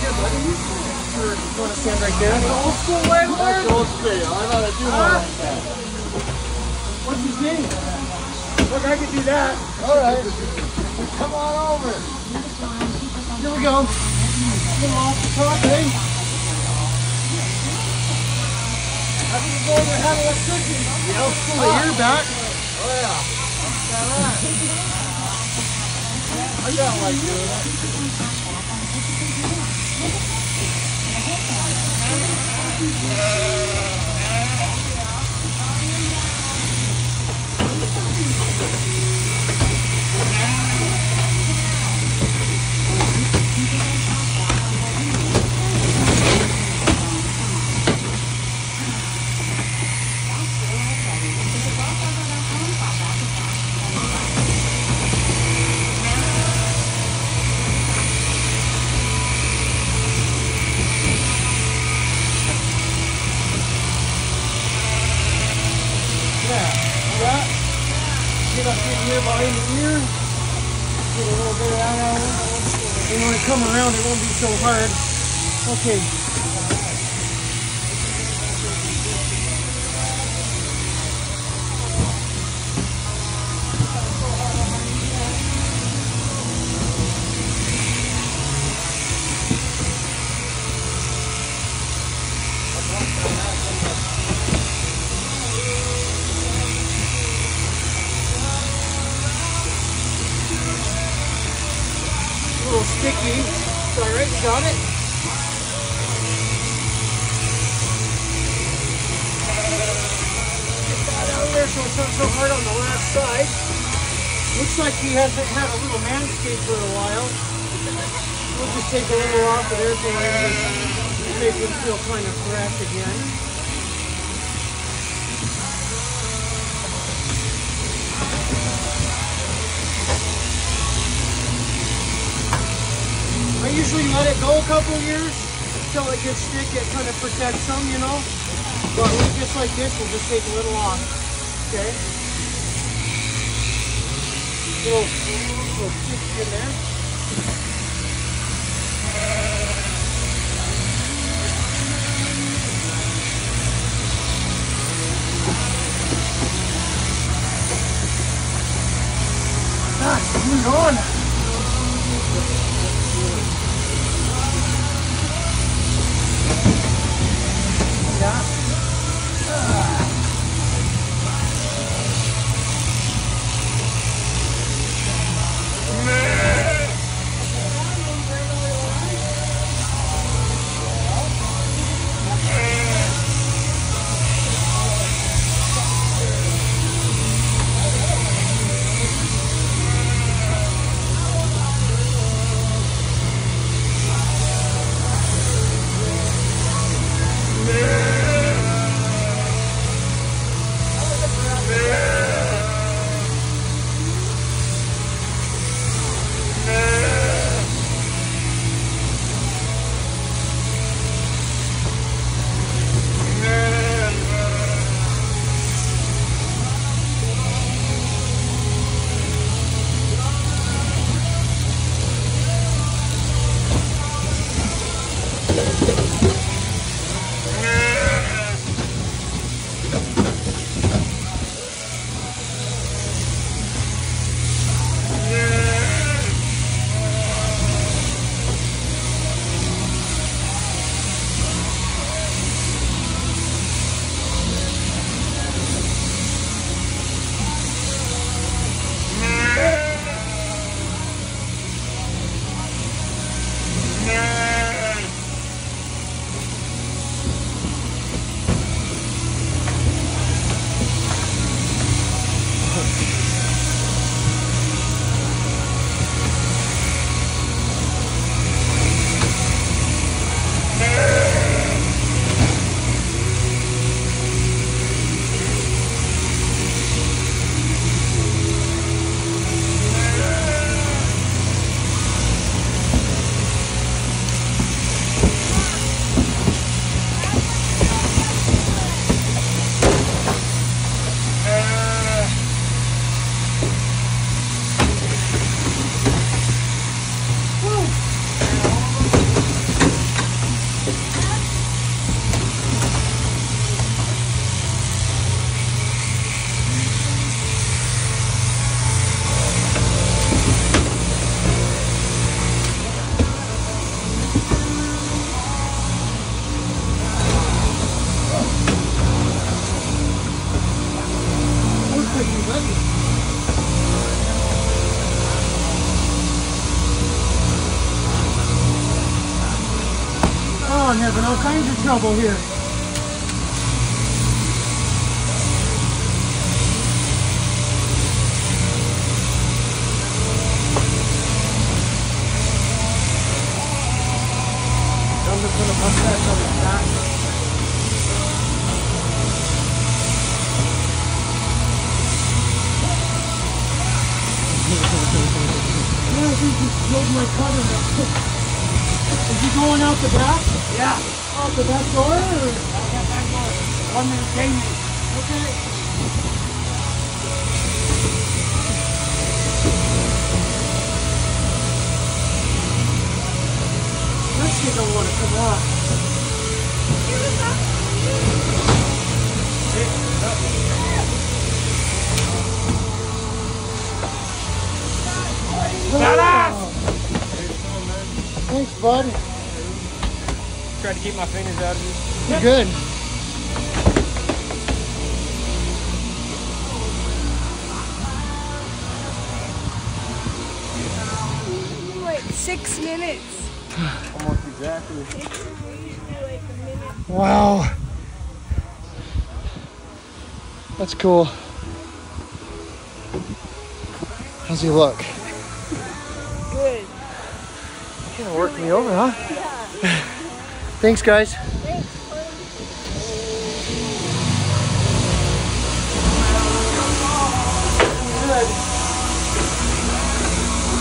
buddy. Sure, you want to stand right there? The old school way old school. I do that. What's his name? Look, I could do that. All right. Come on over. Here we go. A little off the eh? I can. Oh, you're back. Oh, yeah. I got like doing it. Yeah. In behind the ear. Get a little bit of that out. And when it come around, it won't be so hard. Okay. Little sticky. All right. You got it. Get that out there so it's not so hard on the last side. Looks like he hasn't had a little manscape for a while. We'll just take a little off of there so can make him feel kind of fresh again. Usually let it go a couple years until it gets thick. It kind of protects them, you know. But gets like this, we'll just take a little off. Okay. Little, little sticky in there. Ah, moving on. Oh, I'm having all kinds of trouble here. My now. Is he going out the back? Yeah. Out the back door? Or? Out that back door. One minute, Jamie. Okay. That shit don't want to come off. Bud. Try to keep my fingers out of this. You're good. like six minutes. Almost exactly. Usually like a minute. Wow. That's cool. How's he look? Kind of worked me over, huh? Thanks, guys.